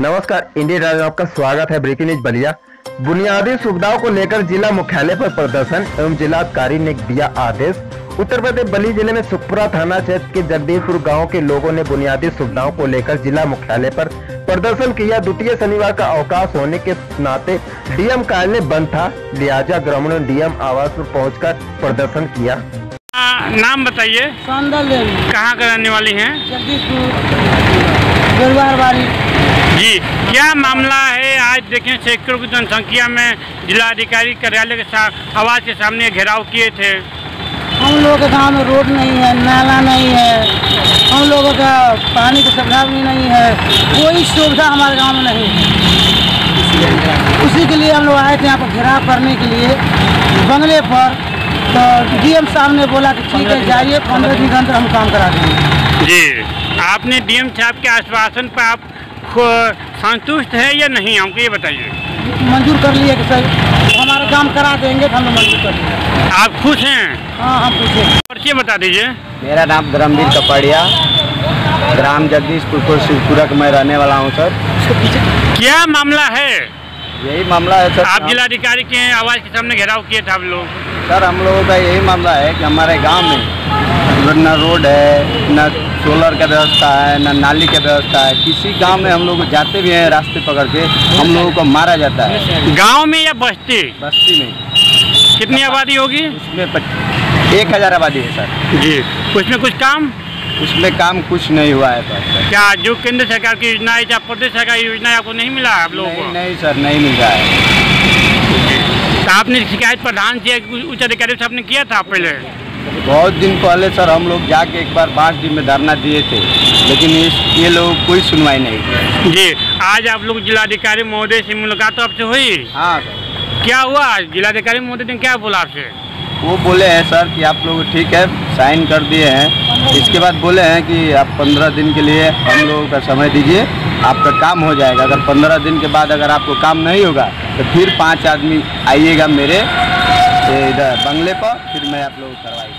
नमस्कार इंडिया राज में आपका स्वागत है ब्रेकिंग न्यूज़ बलिया। बुनियादी सुविधाओं को लेकर जिला मुख्यालय पर प्रदर्शन एवं जिलाधिकारी ने दिया आदेश। उत्तर प्रदेश बली ज़िले में सुखपुरा थाना क्षेत्र के जगदीशपुर गाँव के लोगों ने बुनियादी सुविधाओं को लेकर जिला मुख्यालय पर प्रदर्शन किया। द्वितीय शनिवार का अवकाश होने के नाते डीएम कार्यालय बंद था। लिहाजा ग्रामीणों ने डीएम आवास पर पहुंचकर प्रदर्शन किया। आ, नाम बताइए। कहाँ के रहने वाली है? जगदीशपुर जी। क्या मामला है? आज देखें सैकड़ों की जनसंख्या में जिलाधिकारी कार्यालय के साथ आवाज़ के सामने घेराव किए थे। हम लोगों के गाँव में रोड नहीं है नाला नहीं है। हम लोगों का पानी की सुविधा भी नहीं है। कोई सुविधा हमारे गाँव में नहीं। है उसी के लिए हम लोग आए थे यहाँ पर घेराव करने के लिए बंगले पर। तो डीएम साहब ने बोला कि ठीक है जाइए पंद्रह दिन के अंदर हम काम करा देंगे। जी। आपने डीएम साहब के आश्वासन पर आप संतुष्ट है या नहीं हमको ये बताइए। मंजूर कर लिए कि सर हमारा काम करा देंगे तो हम मंजूर कर लिए आप खुश हैं? हाँ हम पूछे परिचय बता दीजिए। मेरा नाम धर्मवीर कपड़िया ग्राम जगदीशपुर को शिवपुरा का मैं रहने वाला हूँ सर। क्या मामला है? यही मामला है सर। आप जिलाधिकारी के आवाज़ के सामने घेराव किए थे आप लोग। सर हम लोगों का यही मामला है कि हमारे गाँव में न रोड है न सोलर का व्यवस्था है न नाली का व्यवस्था है। किसी गाँव में हम लोग जाते भी हैं रास्ते पकड़ के हम लोगों को मारा जाता है। गाँव में या बस्ती? बस्ती में। कितनी आबादी होगी? उसमें एक हज़ार आबादी है सर। जी। उसमें कुछ काम? उसमें काम कुछ नहीं हुआ है सर। क्या जो केंद्र सरकार की योजना है या प्रदेश सरकार की योजना है आपको नहीं मिला आप लोगों को? नहीं सर नहीं मिल रहा है। आपने शिकायत प्रधान से उच्च अधिकारी से आपने किया था पहले? बहुत दिन पहले सर हम लोग जाके एक बार बाढ़ टीम में धरना दिए थे लेकिन इस ये लोग कोई सुनवाई नहीं जी आज आप लोग जिलाधिकारी महोदय से मुलाकात तो आपसे हुई? हाँ क्या हुआ? जिलाधिकारी महोदय ने क्या बोला आपसे? वो बोले हैं सर कि आप लोग ठीक है साइन कर दिए हैं। इसके बाद बोले हैं कि आप पंद्रह दिन के लिए हम लोगों का समय दीजिए आपका काम हो जाएगा। अगर पंद्रह दिन के बाद अगर आपको काम नहीं होगा तो फिर पाँच आदमी आइएगा मेरे इधर बंगले पर फिर मैं आप लोग करवाई